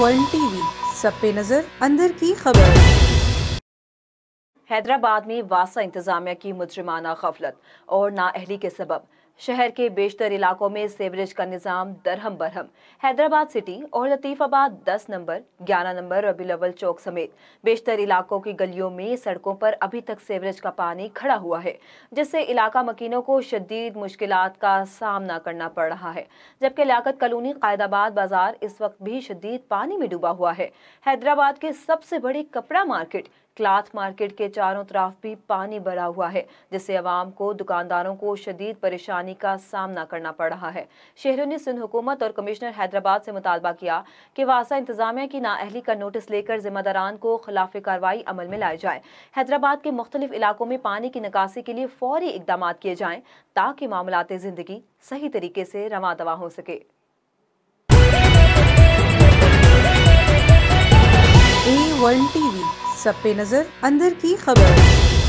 One TV सब पे नज़र, अंदर की खबर। हैदराबाद में वासा इंतजामिया की मुजरिमाना गफलत और नाअहली के सबब। शहर के बेशतर इलाकों में सेवरेज का निज़ाम दरहम बरहम। हैदराबाद सिटी और लतीफ़ाबाद 10 नंबर 11 नंबर रबी लवल चौक समेत बेशतर इलाकों की गलियों में सड़कों पर अभी तक सेवरेज का पानी खड़ा हुआ है, जिससे इलाका मकीनों को शदीद मुश्किल का सामना करना पड़ रहा है। जबकि लियाकत कलोनी कायदाबाद बाज़ार इस वक्त भी शदीद पानी में डूबा हुआ है। हैदराबाद के सबसे बड़े कपड़ा मार्केट, क्लाथ मार्केट के चारों तरफ़ भी पानी भरा हुआ है, जिससे आवाम को दुकानदारों को शदीद परेशानी का सामना करना पड़ रहा है। शहरों ने सिंध हुकूमत और कमिश्नर हैदराबाद से मुतालबा किया कि वासा इंतजामिया की नाअहली का नोटिस लेकर जिम्मेदारान को खिलाफ कार्रवाई अमल में लाई जाए। हैदराबाद के मुख्तलिफ़ इलाकों में पानी की निकासी के लिए फौरी इकदाम किए जाएँ ताकि मामलात ज़िंदगी सही तरीके से रवा दवा हो सके। वन टीवी सब पे नज़र, अंदर की खबर।